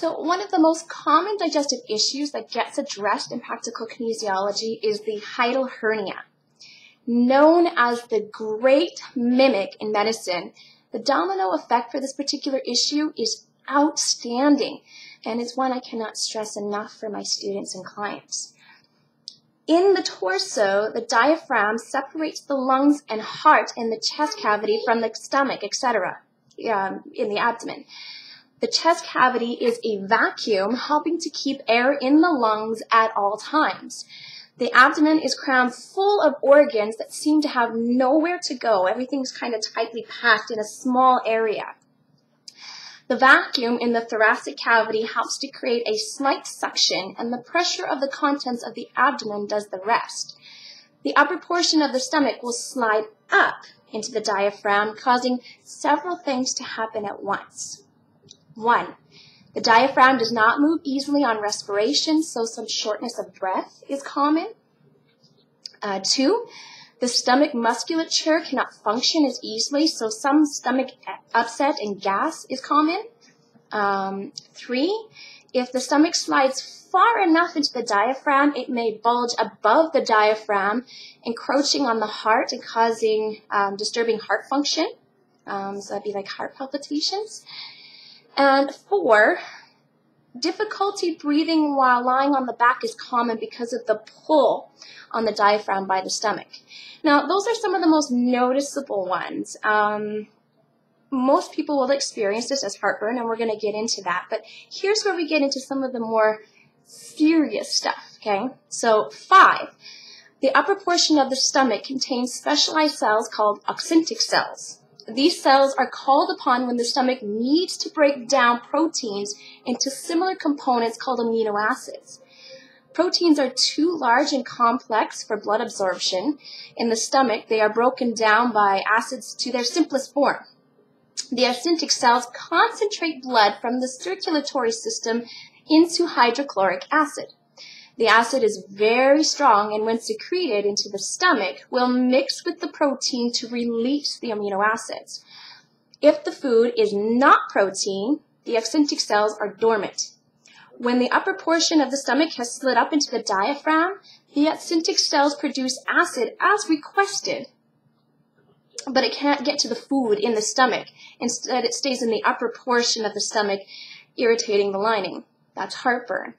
So one of the most common digestive issues that gets addressed in practical kinesiology is the hiatal hernia. Known as the great mimic in medicine, the domino effect for this particular issue is outstanding and it's one I cannot stress enough for my students and clients. In the torso, the diaphragm separates the lungs and heart in the chest cavity from the stomach, etc., um, in the abdomen. The chest cavity is a vacuum helping to keep air in the lungs at all times. The abdomen is crammed full of organs that seem to have nowhere to go. Everything's kind of tightly packed in a small area. The vacuum in the thoracic cavity helps to create a slight suction, and the pressure of the contents of the abdomen does the rest. The upper portion of the stomach will slide up into the diaphragm, causing several things to happen at once. One, the diaphragm does not move easily on respiration, so some shortness of breath is common. Uh, two, the stomach musculature cannot function as easily, so some stomach upset and gas is common. Um, three, if the stomach slides far enough into the diaphragm, it may bulge above the diaphragm, encroaching on the heart and causing um, disturbing heart function. Um, so that'd be like heart palpitations. And four, difficulty breathing while lying on the back is common because of the pull on the diaphragm by the stomach. Now, those are some of the most noticeable ones. Um, most people will experience this as heartburn, and we're going to get into that. But here's where we get into some of the more serious stuff, okay? So, five, the upper portion of the stomach contains specialized cells called oxyntic cells. These cells are called upon when the stomach needs to break down proteins into similar components called amino acids. Proteins are too large and complex for blood absorption. In the stomach, they are broken down by acids to their simplest form. The oxyntic cells concentrate blood from the circulatory system into hydrochloric acid. The acid is very strong and when secreted into the stomach will mix with the protein to release the amino acids. If the food is not protein, the oxyntic cells are dormant. When the upper portion of the stomach has slid up into the diaphragm, the oxyntic cells produce acid as requested, but it can't get to the food in the stomach. Instead, it stays in the upper portion of the stomach, irritating the lining. That's heartburn.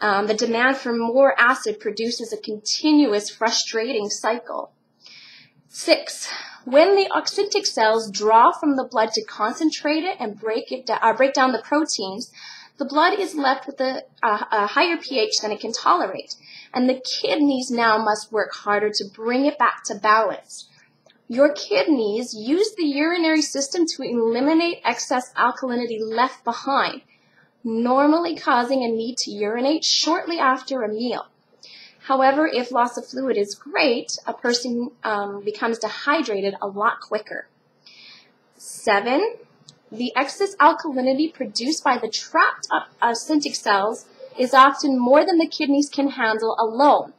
Um, the demand for more acid produces a continuous frustrating cycle. Six, when the oxyntic cells draw from the blood to concentrate it and break it uh, break down the proteins, the blood is left with a, a, a higher pH than it can tolerate, and the kidneys now must work harder to bring it back to balance. Your kidneys use the urinary system to eliminate excess alkalinity left behind normally causing a need to urinate shortly after a meal. However, if loss of fluid is great, a person um, becomes dehydrated a lot quicker. Seven, the excess alkalinity produced by the trapped oxyntic cells is often more than the kidneys can handle alone.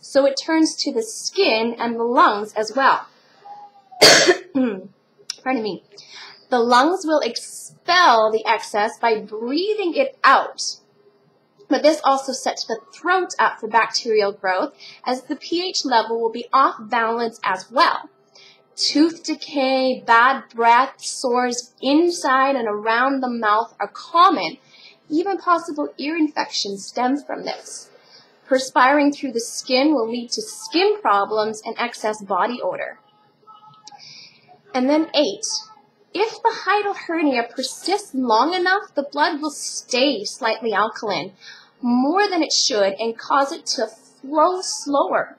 So it turns to the skin and the lungs as well. Pardon me. The lungs will expel the excess by breathing it out. But this also sets the throat up for bacterial growth as the pH level will be off balance as well. Tooth decay, bad breath, sores inside and around the mouth are common. Even possible ear infections stem from this. Perspiring through the skin will lead to skin problems and excess body odor. And then eight, if the hiatal hernia persists long enough, the blood will stay slightly alkaline, more than it should, and cause it to flow slower.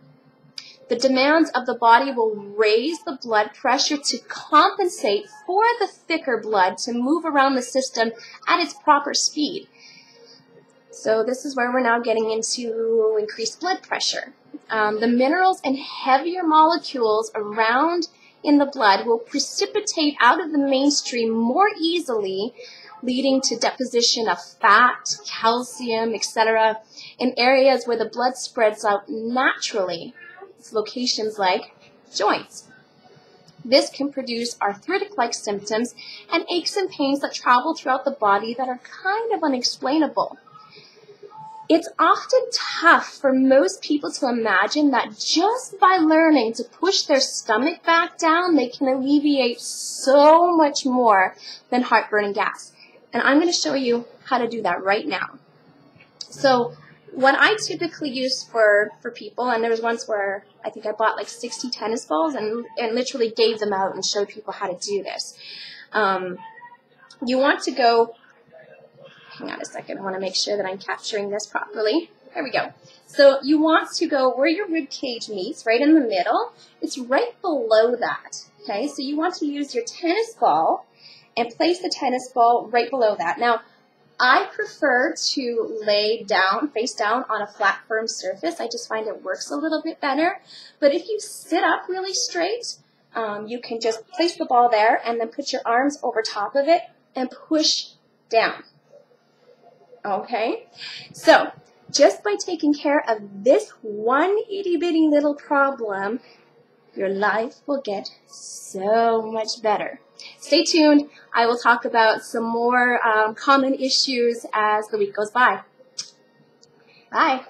The demands of the body will raise the blood pressure to compensate for the thicker blood to move around the system at its proper speed. So this is where we're now getting into increased blood pressure. Um, the minerals and heavier molecules around in the blood will precipitate out of the mainstream more easily, leading to deposition of fat, calcium, etc., in areas where the blood spreads out naturally. It's locations like joints. This can produce arthritic-like symptoms and aches and pains that travel throughout the body that are kind of unexplainable. It's often tough for most people to imagine that just by learning to push their stomach back down, they can alleviate so much more than heartburn and gas. And I'm going to show you how to do that right now. So what I typically use for, for people, and there was once where I think I bought like 60 tennis balls and, and literally gave them out and showed people how to do this. Um, you want to go hang on a second, I want to make sure that I'm capturing this properly. There we go. So you want to go where your rib cage meets, right in the middle. It's right below that, okay? So you want to use your tennis ball and place the tennis ball right below that. Now, I prefer to lay down, face down on a flat, firm surface. I just find it works a little bit better. But if you sit up really straight, um, you can just place the ball there and then put your arms over top of it and push down. Okay? So, just by taking care of this one itty bitty little problem, your life will get so much better. Stay tuned. I will talk about some more um, common issues as the week goes by. Bye.